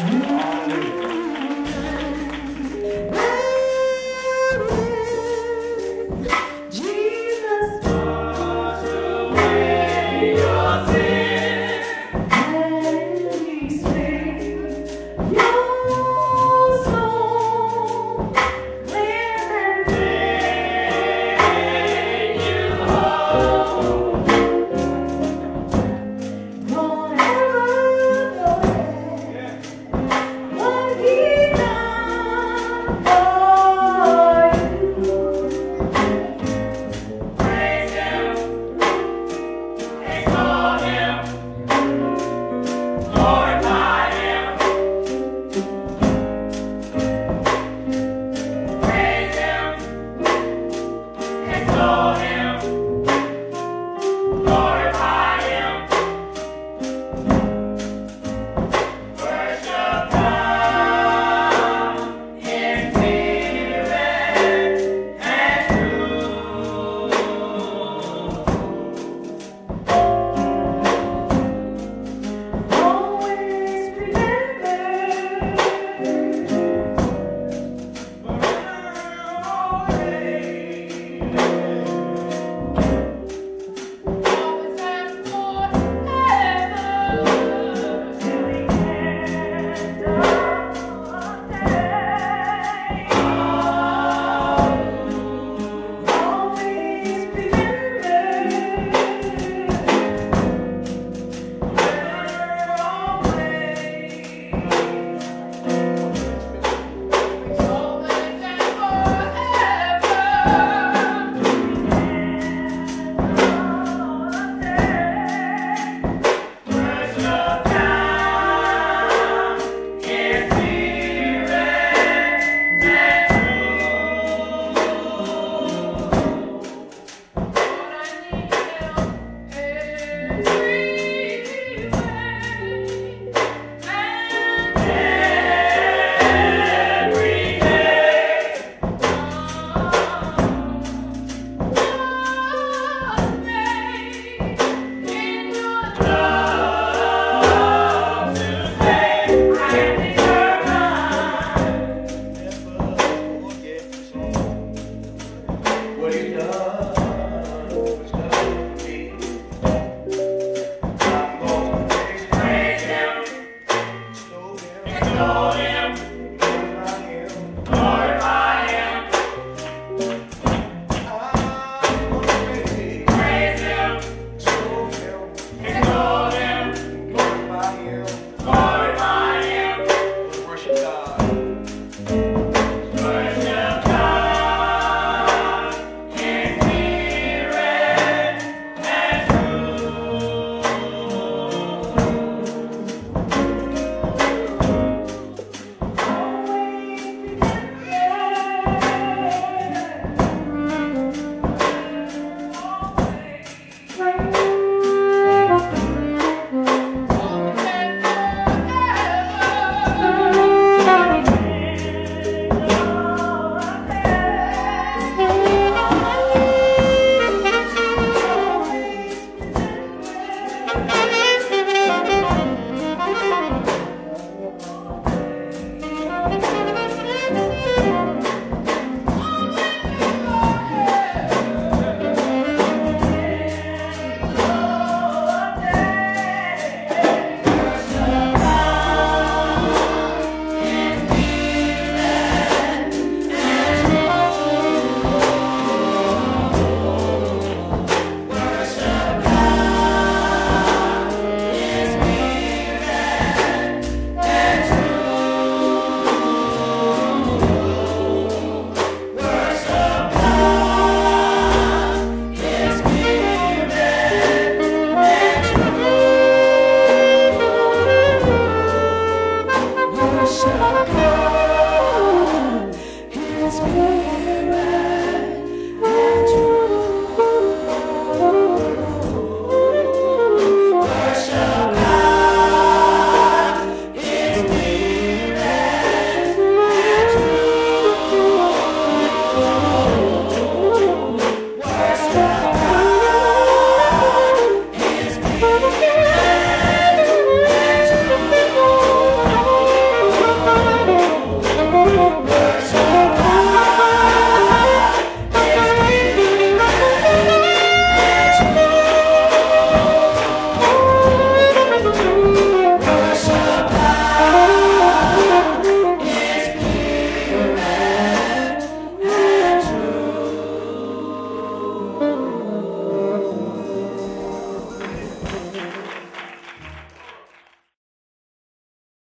Aleluia. Bye.